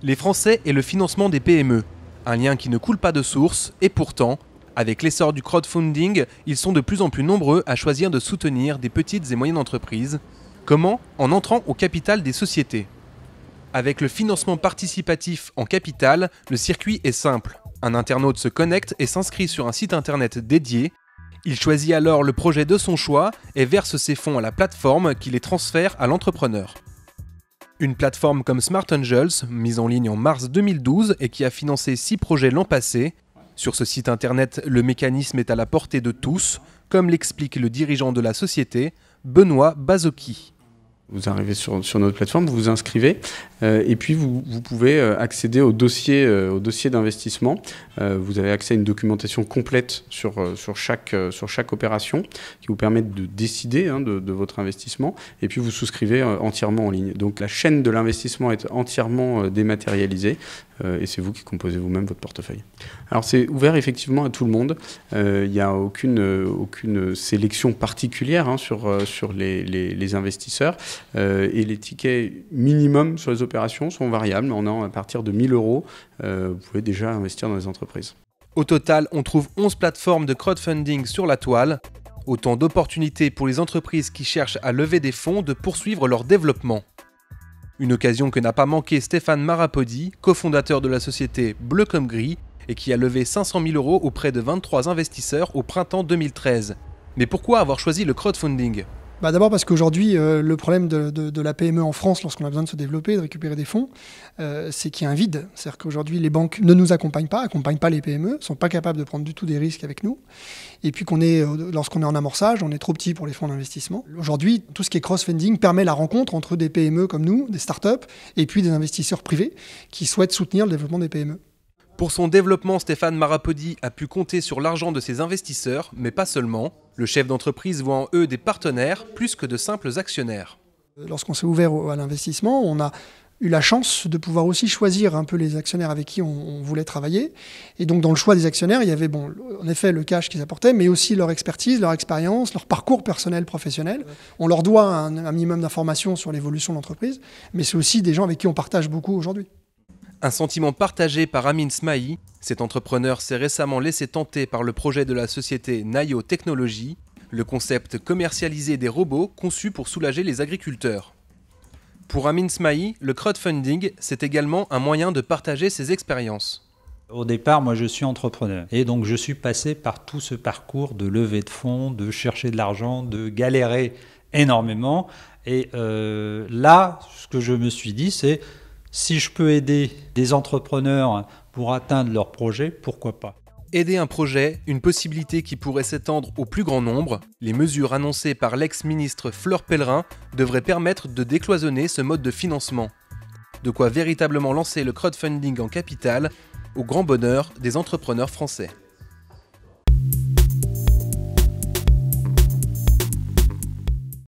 Les Français et le financement des PME. Un lien qui ne coule pas de source, et pourtant, avec l'essor du crowdfunding, ils sont de plus en plus nombreux à choisir de soutenir des petites et moyennes entreprises. Comment? En entrant au capital des sociétés. Avec le financement participatif en capital, le circuit est simple. Un internaute se connecte et s'inscrit sur un site internet dédié. Il choisit alors le projet de son choix et verse ses fonds à la plateforme qui les transfère à l'entrepreneur. Une plateforme comme Smart Angels, mise en ligne en mars 2012 et qui a financé 6 projets l'an passé. Sur ce site internet, le mécanisme est à la portée de tous, comme l'explique le dirigeant de la société, Benoît Bazocchi. Vous arrivez sur, notre plateforme, vous vous inscrivez euh, et puis vous, pouvez euh, accéder au dossier, euh, au dossier d'investissement. vous avez accès à une documentation complète sur, sur, chaque, sur chaque opération qui vous permet de décider hein, de, de, votre investissement et puis vous souscrivez entièrement en ligne. Donc la chaîne de l'investissement est entièrement dématérialisée et c'est vous qui composez vous-même votre portefeuille. Alors c'est ouvert effectivement à tout le monde. Il n'y a aucune, aucune sélection particulière hein, sur, sur les, les investisseurs. Euh, et les tickets minimum sur les opérations sont variables. On a à partir de 1000 euros, euh, vous pouvez déjà investir dans les entreprises. Au total, on trouve 11 plateformes de crowdfunding sur la toile. Autant d'opportunités pour les entreprises qui cherchent à lever des fonds de poursuivre leur développement. Une occasion que n'a pas manqué Stéphane Marapodi, cofondateur de la société Bleu comme Gris, et qui a levé 500 000 euros auprès de 23 investisseurs au printemps 2013. Mais pourquoi avoir choisi le crowdfunding? Bah D'abord parce qu'aujourd'hui, euh, le problème de, de, la PME en France, lorsqu'on a besoin de se développer, de récupérer des fonds, euh, c'est qu'il y a un vide. C'est-à-dire qu'aujourd'hui, les banques ne nous accompagnent pas, accompagnent pas les PME, sont pas capables de prendre du tout des risques avec nous. Et puis qu'on est, euh, lorsqu'on est en amorçage, on est trop petit pour les fonds d'investissement. Aujourd'hui, tout ce qui est cross-funding permet la rencontre entre des PME comme nous, des startups, et puis des investisseurs privés qui souhaitent soutenir le développement des PME. Pour son développement, Stéphane Marapodi a pu compter sur l'argent de ses investisseurs, mais pas seulement. Le chef d'entreprise voit en eux des partenaires plus que de simples actionnaires. Lorsqu'on s'est ouvert à l'investissement, on a eu la chance de pouvoir aussi choisir un peu les actionnaires avec qui on, voulait travailler. Et donc dans le choix des actionnaires, il y avait bon, en effet le cash qu'ils apportaient, mais aussi leur expertise, leur expérience, leur parcours personnel, professionnel. On leur doit un, un minimum d'informations sur l'évolution de l'entreprise, mais c'est aussi des gens avec qui on partage beaucoup aujourd'hui. Un sentiment partagé par Amin Smaï, cet entrepreneur s'est récemment laissé tenter par le projet de la société Nayo Technologies, le concept commercialisé des robots conçus pour soulager les agriculteurs. Pour Amin Smaï, le crowdfunding, c'est également un moyen de partager ses expériences. Au départ, moi je suis entrepreneur et donc je suis passé par tout ce parcours de levée de fonds, de chercher de l'argent, de galérer énormément. Et euh, là, ce que je me suis dit, c'est si je peux aider des entrepreneurs pour atteindre leurs projets, pourquoi pas? Aider un projet, une possibilité qui pourrait s'étendre au plus grand nombre, les mesures annoncées par l'ex-ministre Fleur Pellerin devraient permettre de décloisonner ce mode de financement. De quoi véritablement lancer le crowdfunding en capital au grand bonheur des entrepreneurs français.